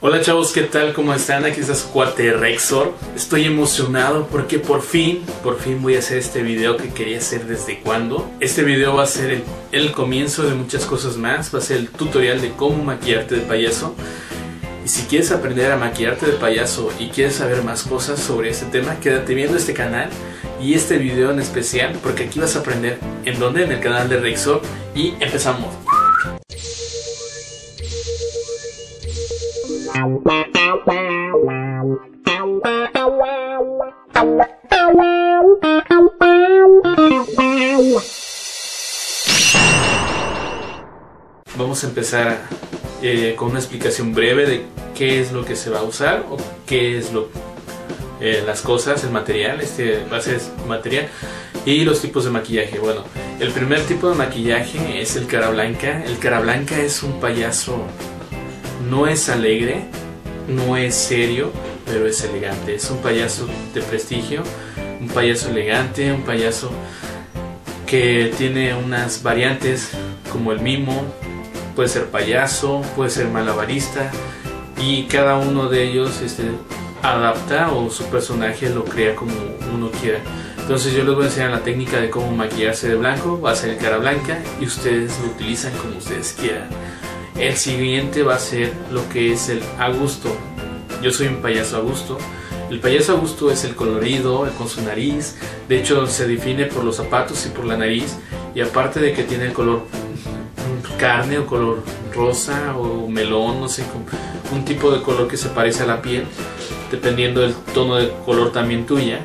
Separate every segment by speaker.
Speaker 1: Hola chavos, ¿qué tal? ¿Cómo están? Aquí está su cuate Rexor. Estoy emocionado porque por fin, por fin voy a hacer este video que quería hacer desde cuando. Este video va a ser el, el comienzo de muchas cosas más. Va a ser el tutorial de cómo maquillarte de payaso. Y si quieres aprender a maquillarte de payaso y quieres saber más cosas sobre este tema, quédate viendo este canal y este video en especial porque aquí vas a aprender en dónde, en el canal de Rexor. Y empezamos. Vamos a empezar eh, con una explicación breve de qué es lo que se va a usar o qué es lo eh, las cosas, el material, este a ser material y los tipos de maquillaje. Bueno, el primer tipo de maquillaje es el cara blanca. El cara blanca es un payaso, no es alegre, no es serio, pero es elegante. Es un payaso de prestigio, un payaso elegante, un payaso que tiene unas variantes como el mimo, puede ser payaso, puede ser malabarista y cada uno de ellos este, adapta o su personaje lo crea como uno quiera. Entonces yo les voy a enseñar la técnica de cómo maquillarse de blanco, va a ser cara blanca y ustedes lo utilizan como ustedes quieran. El siguiente va a ser lo que es el a gusto. Yo soy un payaso a gusto. El payaso a gusto es el colorido, con su nariz. De hecho se define por los zapatos y por la nariz. Y aparte de que tiene el color carne o color rosa o melón, no sé, un tipo de color que se parece a la piel, dependiendo del tono de color también tuya,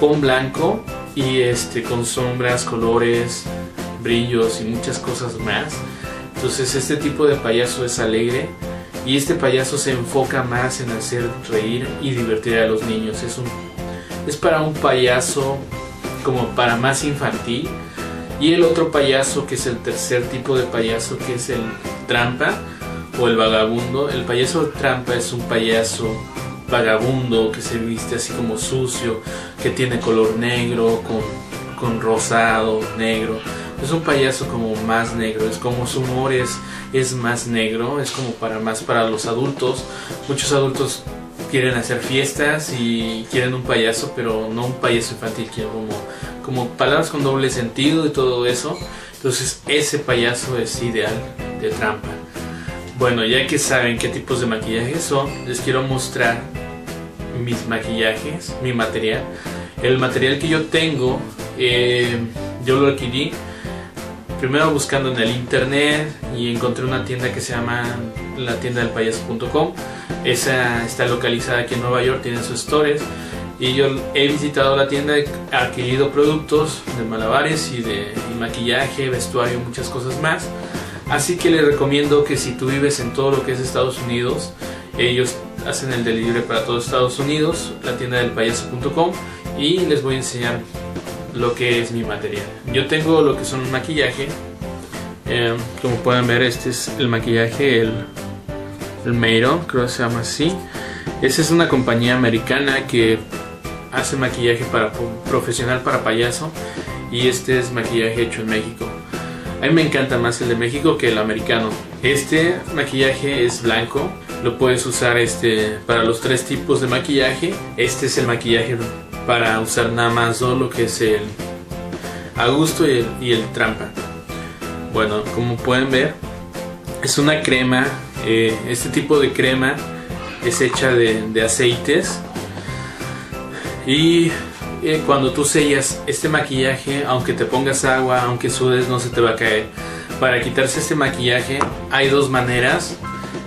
Speaker 1: con blanco y este con sombras, colores, brillos y muchas cosas más. Entonces este tipo de payaso es alegre y este payaso se enfoca más en hacer reír y divertir a los niños. Es un es para un payaso como para más infantil y el otro payaso, que es el tercer tipo de payaso, que es el trampa o el vagabundo. El payaso trampa es un payaso vagabundo que se viste así como sucio, que tiene color negro con, con rosado, negro. Es un payaso como más negro, es como su humor es, es más negro, es como para más para los adultos. Muchos adultos quieren hacer fiestas y quieren un payaso, pero no un payaso infantil, quieren como como palabras con doble sentido y todo eso. Entonces ese payaso es ideal de trampa. Bueno, ya que saben qué tipos de maquillaje son, les quiero mostrar mis maquillajes, mi material. El material que yo tengo, eh, yo lo adquirí primero buscando en el internet y encontré una tienda que se llama la tienda del payaso.com. Esa está localizada aquí en Nueva York, tiene sus stores y yo he visitado la tienda, he adquirido productos de malabares y de maquillaje, vestuario, muchas cosas más. Así que les recomiendo que si tú vives en todo lo que es Estados Unidos, ellos hacen el delivery para todo Estados Unidos, la tienda del payaso.com y les voy a enseñar lo que es mi material. Yo tengo lo que son maquillaje, eh, como pueden ver este es el maquillaje, el, el Mayron, creo que se llama así. Esa es una compañía americana que hace maquillaje para profesional para payaso y este es maquillaje hecho en México. A mí me encanta más el de México que el americano. Este maquillaje es blanco, lo puedes usar este para los tres tipos de maquillaje. Este es el maquillaje para usar nada más lo que es el a gusto y el, trampa. Bueno, como pueden ver, es una crema. Eh, este tipo de crema es hecha de, de aceites y eh, cuando tú sellas este maquillaje, aunque te pongas agua, aunque sudes, no se te va a caer. Para quitarse este maquillaje hay dos maneras.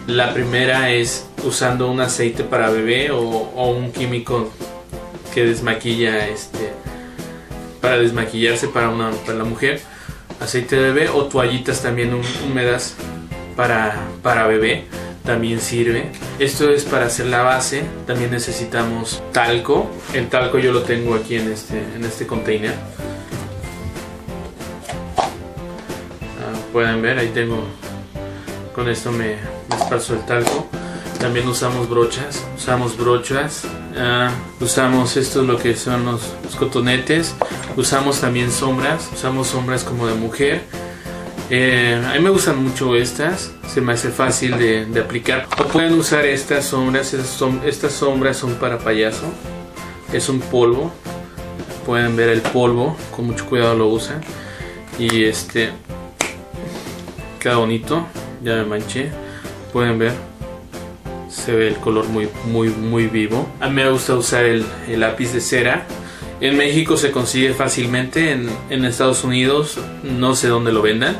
Speaker 1: La primera es usando un aceite para bebé o, un químico que desmaquilla este para desmaquillarse para una para la mujer aceite de bebé o toallitas también húmedas para para bebé también sirve. Esto es para hacer la base. También necesitamos talco. El talco yo lo tengo aquí en este, en este container. Ah, pueden ver, ahí tengo. Con esto me, me el talco. También usamos brochas. Usamos brochas. Ah, usamos esto lo que son los, cotonetes. Usamos también sombras. Usamos sombras como de mujer Eh, a mí me gustan mucho estas, se me hace fácil de, aplicar. O pueden usar estas sombras, estas sombras son para payaso. Es un polvo, pueden ver el polvo, con mucho cuidado lo usan. Y este, queda bonito, ya me manché, pueden ver. Se ve el color muy, muy, muy vivo. A mí me gusta usar el, lápiz de cera. En México se consigue fácilmente, en, en Estados Unidos no sé dónde lo vendan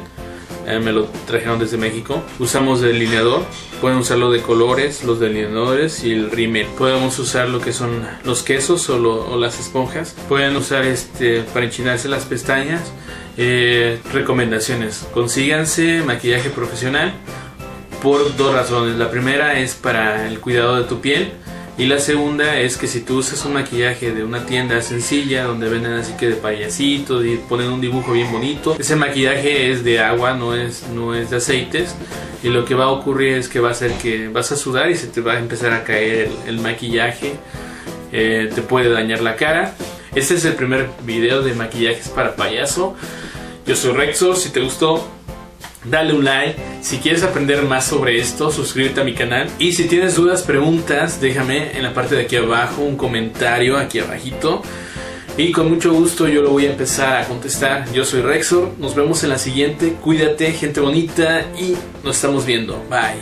Speaker 1: eh, me lo trajeron desde México. Usamos delineador, pueden usarlo de colores, los delineadores y el rímel. Podemos usar lo que son los quesos o, las esponjas. Pueden usar este para enchinarse las pestañas. Eh, recomendaciones: consíganse maquillaje profesional por dos razones. La primera es para el cuidado de tu piel y la segunda es que si tú usas un maquillaje de una tienda sencilla donde venden así que de payasitos y ponen un dibujo bien bonito, ese maquillaje es de agua, no es, no es de aceites. Y lo que va a ocurrir es que va a ser que vas a sudar y se te va a empezar a caer el, maquillaje. Eh, te puede dañar la cara. Este es el primer video de maquillajes para payaso. Yo soy Rexor, si te gustó dale un like. Si quieres aprender más sobre esto, suscríbete a mi canal. Y si tienes dudas, preguntas, déjame en la parte de aquí abajo un comentario aquí abajito. Y con mucho gusto yo lo voy a empezar a contestar. Yo soy Rexor, nos vemos en la siguiente. Cuídate, gente bonita, y nos estamos viendo. Bye.